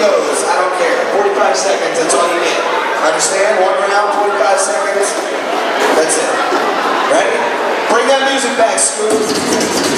goes, I don't care. 45 seconds, that's all you get. Understand? One round, 45 seconds. That's it. Ready? Bring that music back, smooth.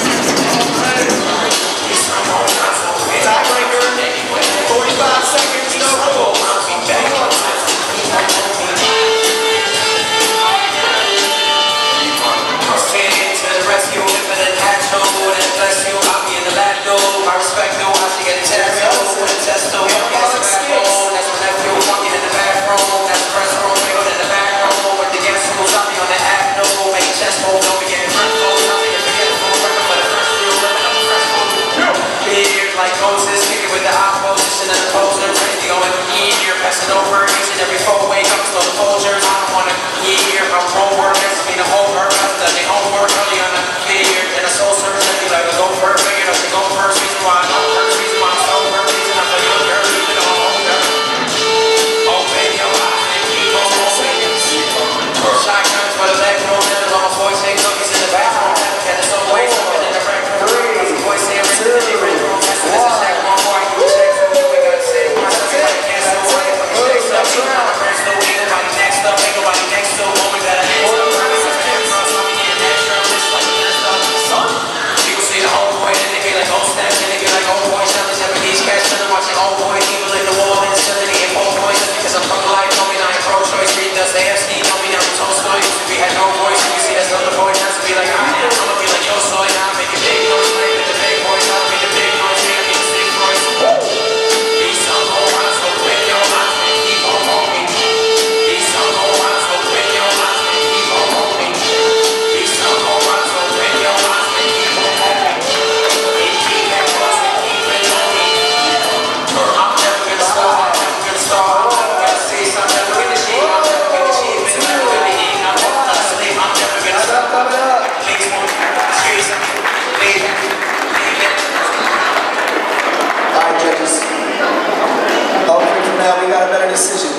decision.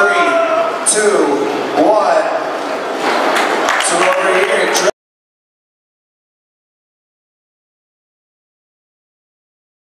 Three, two,